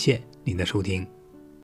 谢您的收听。